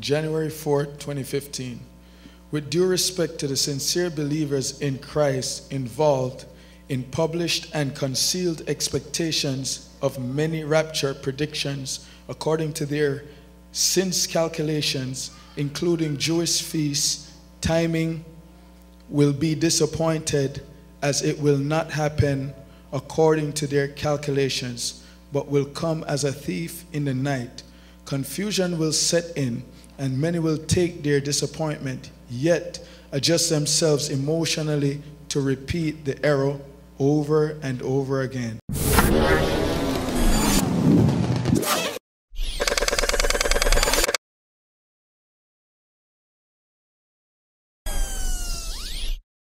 January 4, 2015. With due respect to the sincere believers in Christ involved in published and concealed expectations of many rapture predictions according to their since calculations, including Jewish feasts, timing will be disappointed as it will not happen according to their calculations, but will come as a thief in the night. Confusion will set in, and many will take their disappointment, yet adjust themselves emotionally to repeat the error over and over again.